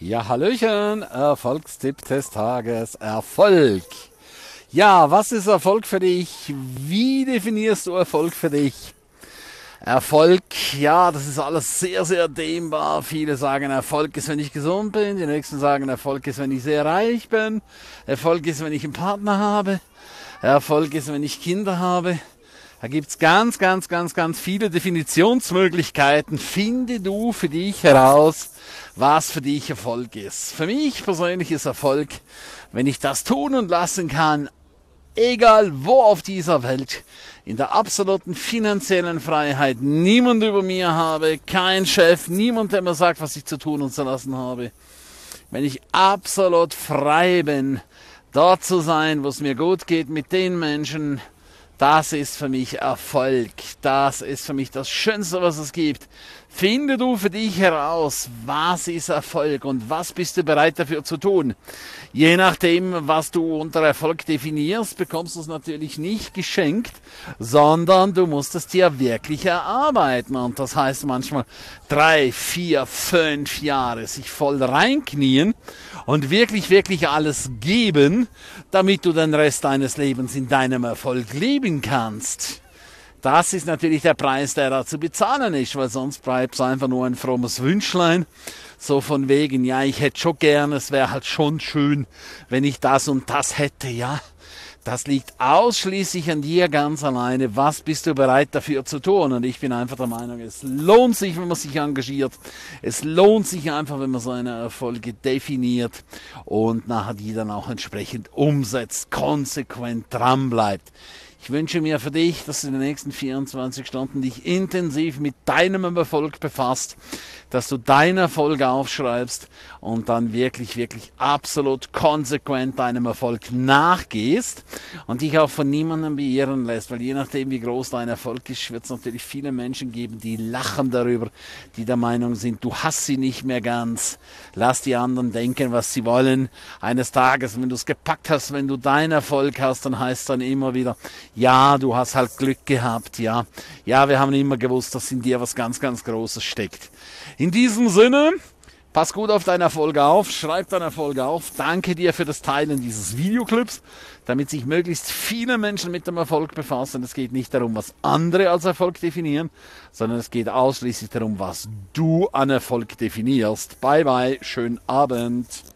Ja, Hallöchen, Erfolgstipp des Tages, Erfolg. Ja, was ist Erfolg für dich? Wie definierst du Erfolg für dich? Erfolg, ja, das ist alles sehr, sehr dehnbar. Viele sagen, Erfolg ist, wenn ich gesund bin. Die nächsten sagen, Erfolg ist, wenn ich sehr reich bin. Erfolg ist, wenn ich einen Partner habe. Erfolg ist, wenn ich Kinder habe. Da gibt's ganz, ganz, ganz, ganz viele Definitionsmöglichkeiten. Finde du für dich heraus, was für dich Erfolg ist. Für mich persönlich ist Erfolg, wenn ich das tun und lassen kann, egal wo auf dieser Welt, in der absoluten finanziellen Freiheit, niemand über mir habe, kein Chef, niemand, der mir sagt, was ich zu tun und zu lassen habe. Wenn ich absolut frei bin, dort zu sein, wo es mir gut geht, mit den Menschen, das ist für mich Erfolg. Das ist für mich das Schönste, was es gibt. Finde du für dich heraus, was ist Erfolg und was bist du bereit dafür zu tun. Je nachdem, was du unter Erfolg definierst, bekommst du es natürlich nicht geschenkt, sondern du musst es dir wirklich erarbeiten. Und das heißt manchmal drei, vier, fünf Jahre sich voll reinknien und wirklich, wirklich alles geben, damit du den Rest deines Lebens in deinem Erfolg leben kannst. Das ist natürlich der Preis, der da zu bezahlen ist, weil sonst bleibt es einfach nur ein frommes Wünschlein. So von wegen, ja, ich hätte schon gern, es wäre halt schon schön, wenn ich das und das hätte, ja. Das liegt ausschließlich an dir ganz alleine. Was bist du bereit dafür zu tun? Und ich bin einfach der Meinung, es lohnt sich, wenn man sich engagiert. Es lohnt sich einfach, wenn man seine Erfolge definiert und nachher die dann auch entsprechend umsetzt, konsequent dran bleibt. Ich wünsche mir für dich, dass du in den nächsten 24 Stunden dich intensiv mit deinem Erfolg befasst, dass du deinen Erfolg aufschreibst und dann wirklich, wirklich absolut konsequent deinem Erfolg nachgehst und dich auch von niemandem beirren lässt, weil je nachdem, wie groß dein Erfolg ist, wird es natürlich viele Menschen geben, die lachen darüber, die der Meinung sind, du hast sie nicht mehr ganz. Lass die anderen denken, was sie wollen. Eines Tages, wenn du es gepackt hast, wenn du deinen Erfolg hast, dann heißt dann immer wieder, ja, du hast halt Glück gehabt, ja. Ja, wir haben immer gewusst, dass in dir was ganz, ganz Großes steckt. In diesem Sinne, pass gut auf deine Erfolge auf, schreib deine Erfolge auf. Danke dir für das Teilen dieses Videoclips, damit sich möglichst viele Menschen mit dem Erfolg befassen. Es geht nicht darum, was andere als Erfolg definieren, sondern es geht ausschließlich darum, was du an Erfolg definierst. Bye bye, schönen Abend.